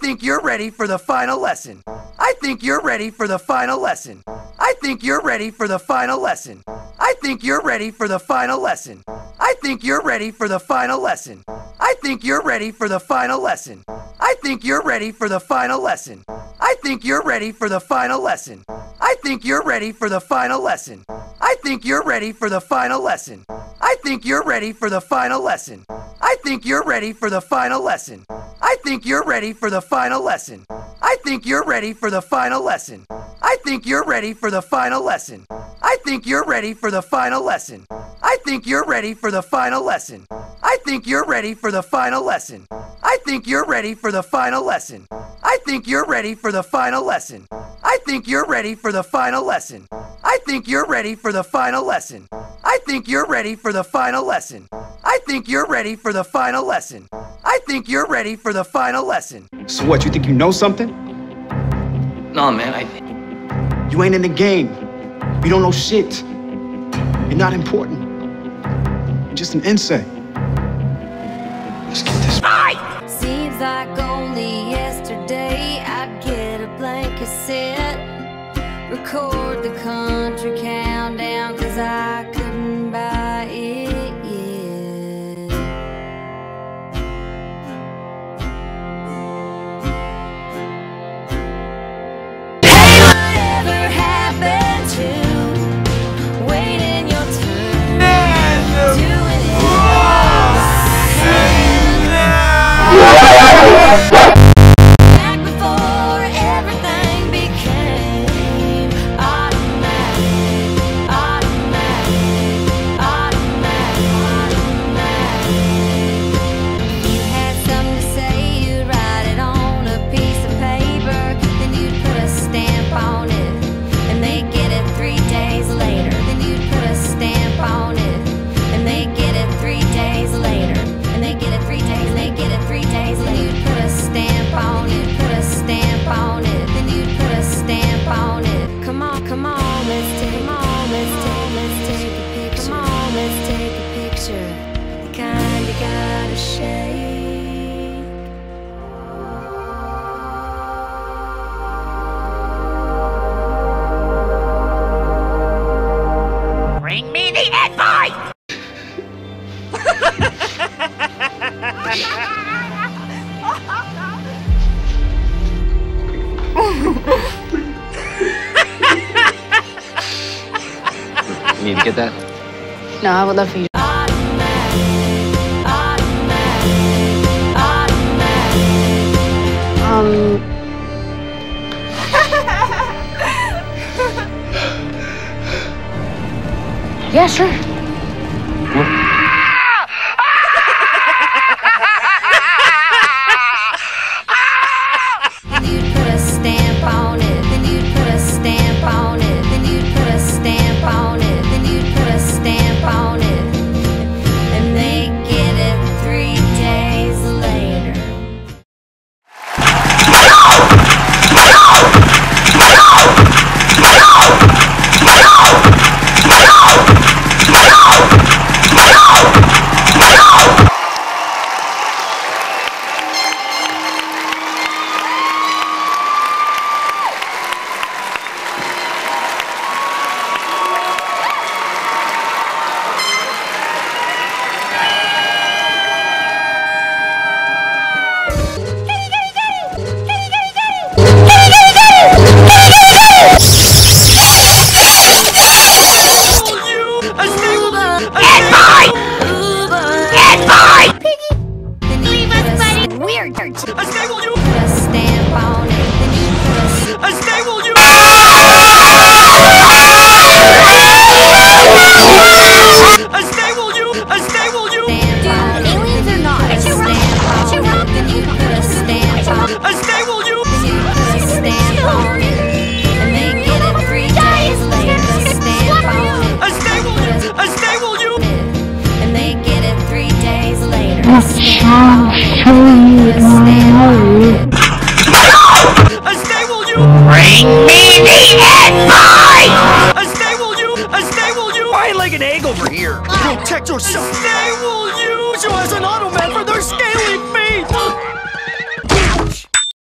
think you're ready for the final lesson. I think you're ready for the final lesson. I think you're ready for the final lesson. I think you're ready for the final lesson. I think you're ready for the final lesson. I think you're ready for the final lesson. I think you're ready for the final lesson. I think you're ready for the final lesson. I think you're ready for the final lesson. I think you're ready for the final lesson. I think you're ready for the final lesson. I think you're ready for the final lesson. I think you're ready for the final lesson. I think you're ready for the final lesson. I think you're ready for the final lesson. I think you're ready for the final lesson. I think you're ready for the final lesson. I think you're ready for the final lesson. I think you're ready for the final lesson. I think you're ready for the final lesson. I think you're ready for the final lesson. I think you're ready for the final lesson. I think you're ready for the final lesson. I think you're ready for the final lesson. I think you're ready for the final lesson. So what, you think you know something? No, man, I. You ain't in the game. You don't know shit. You're not important. You're just an insect. Let's get this. Seems like only yesterday I'd get a blank cassette, record the country countdown, cause I picture. The kind you gotta shake. Bring me the advice! You need to get that? No, I would love for you. Yeah, sure. Weird. Put a stamp shall show you my Bring me the head, boy! like an egg over here! Protect yourself! They will use you as an automat for their scaly feet!